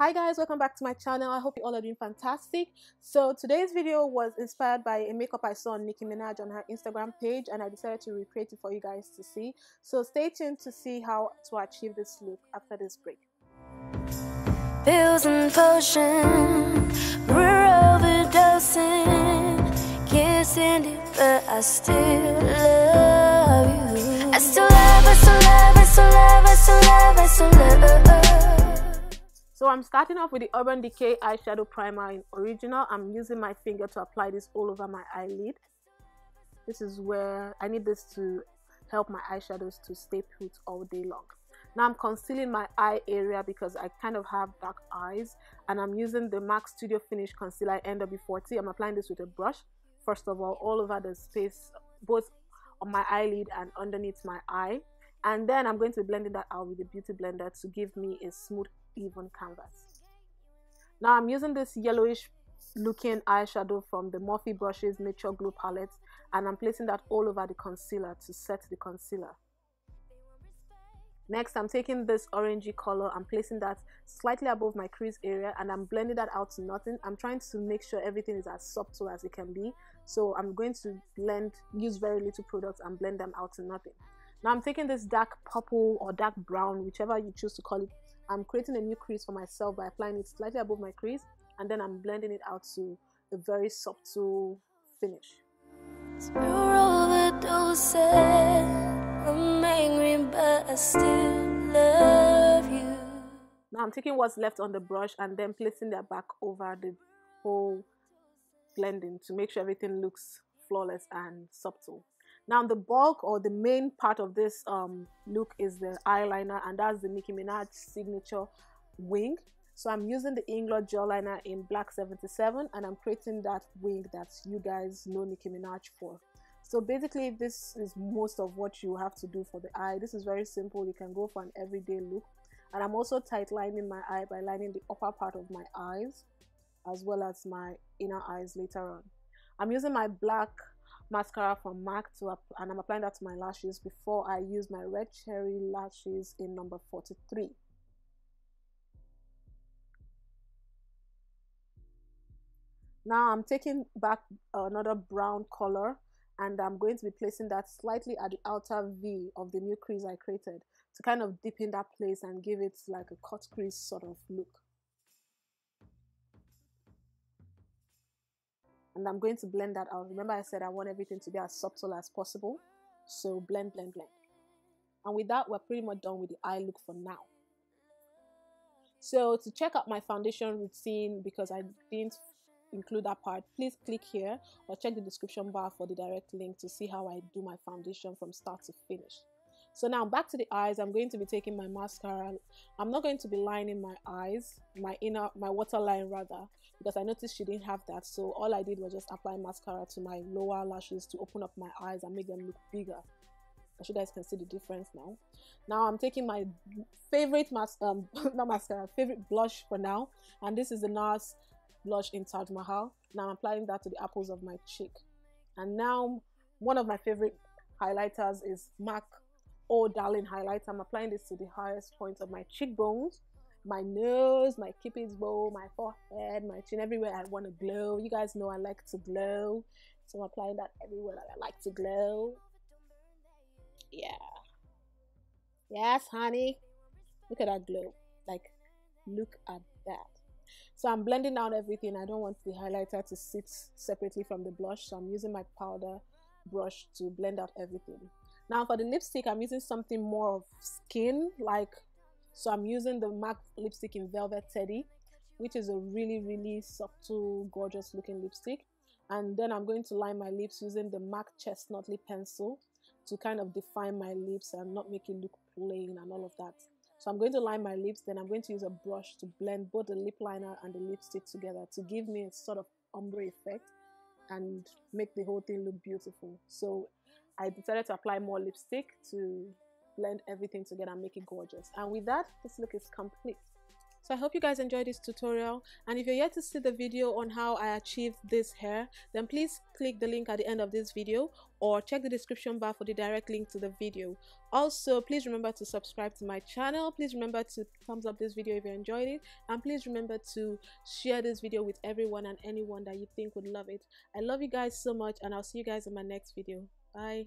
Hi guys, welcome back to my channel. I hope you all are doing fantastic. So today's video was inspired by a makeup I saw on Nicki Minaj on her Instagram page and I decided to recreate it for you guys to see. So stay tuned to see how to achieve this look after this break. Pills and potions, we're overdosing. Can't stand it, but I still love you. I still love, I still love, I still love, I still love, I still I'm starting off with the Urban Decay eyeshadow primer in original. I'm using my finger to apply this all over my eyelid. This is where I need this to help my eyeshadows to stay put all day long. Now I'm concealing my eye area because I kind of have dark eyes and I'm using the MAC Studio Finish Concealer NW40. I'm applying this with a brush. First of all, all over the space, both on my eyelid and underneath my eye. And then I'm going to be blending that out with the Beauty Blender to give me a smooth even canvas. Now I'm using this yellowish looking eyeshadow from the Morphe Brushes Nature Glow palette and I'm placing that all over the concealer to set the concealer. Next, I'm taking this orangey color, I'm placing that slightly above my crease area and I'm blending that out to nothing. I'm trying to make sure everything is as subtle as it can be. So I'm going to blend, use very little products and blend them out to nothing. Now I'm taking this dark purple or dark brown, whichever you choose to call it, I'm creating a new crease for myself by applying it slightly above my crease and then I'm blending it out to a very subtle finish. Now I'm taking what's left on the brush and then placing that back over the whole blending to make sure everything looks flawless and subtle. Now the bulk or the main part of this um, look is the eyeliner and that's the Nicki Minaj signature wing. So I'm using the Inglot gel liner in black 77 and I'm creating that wing that you guys know Nicki Minaj for. So basically this is most of what you have to do for the eye. This is very simple. You can go for an everyday look. And I'm also tight lining my eye by lining the upper part of my eyes as well as my inner eyes later on. I'm using my black mascara from MAC to and I'm applying that to my lashes before I use my red cherry lashes in number 43. Now I'm taking back another brown color and I'm going to be placing that slightly at the outer V of the new crease I created to kind of dip in that place and give it like a cut crease sort of look. And I'm going to blend that out. Remember I said I want everything to be as subtle as possible. So blend, blend, blend. And with that, we're pretty much done with the eye look for now. So to check out my foundation routine, because I didn't include that part, please click here or check the description bar for the direct link to see how I do my foundation from start to finish. So now back to the eyes, I'm going to be taking my mascara. I'm not going to be lining my eyes, my inner, my waterline rather, because I noticed she didn't have that. So all I did was just apply mascara to my lower lashes to open up my eyes and make them look bigger. I you guys can see the difference now. Now I'm taking my favorite mas um not mascara, favorite blush for now, and this is the NARS blush in Taj Mahal. Now I'm applying that to the apples of my cheek. And now one of my favorite highlighters is MAC Oh Darling highlighter. I'm applying this to the highest points of my cheekbones, my nose, my cupid's bow, my forehead, my chin, everywhere I want to glow. You guys know I like to glow. So I'm applying that everywhere that I like to glow. Yeah. Yes, honey. Look at that glow. Like, look at that. So I'm blending out everything. I don't want the highlighter to sit separately from the blush. So I'm using my powder brush to blend out everything. Now for the lipstick, I'm using something more of skin, like, so I'm using the MAC lipstick in Velvet Teddy, which is a really, really subtle, gorgeous looking lipstick. And then I'm going to line my lips using the MAC Chestnut Lip Pencil to kind of define my lips and not make it look plain and all of that. So I'm going to line my lips, then I'm going to use a brush to blend both the lip liner and the lipstick together to give me a sort of ombre effect and make the whole thing look beautiful. So I decided to apply more lipstick to blend everything together and make it gorgeous. And with that, this look is complete. So I hope you guys enjoyed this tutorial and if you're yet to see the video on how I achieved this hair then please click the link at the end of this video or check the description bar for the direct link to the video. Also please remember to subscribe to my channel. Please remember to thumbs up this video if you enjoyed it and please remember to share this video with everyone and anyone that you think would love it. I love you guys so much and I'll see you guys in my next video. Bye.